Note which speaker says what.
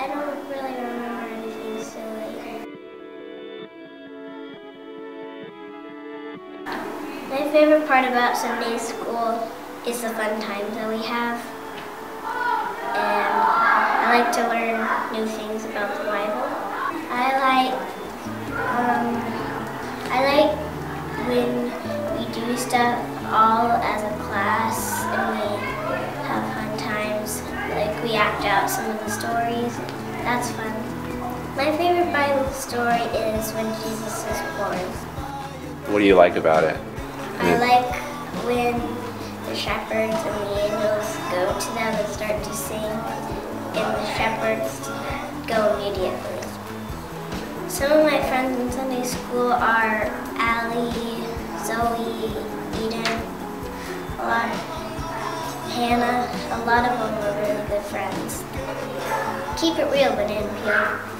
Speaker 1: I don't really remember anything silly. My favorite part about Sunday school is the fun times that we have. And I like to learn new things about the Bible. I like, um, I like when we do stuff all as a class and we Act out some of the stories. That's fun. My favorite Bible story is when Jesus is born.
Speaker 2: What do you like about it?
Speaker 1: I like when the shepherds and the angels go to them and start to sing, and the shepherds go immediately. Some of my friends in Sunday school are Allie, Zoe, Eden, a lot, Hannah. A lot of them are really good friends. Keep it real, Banana Peel.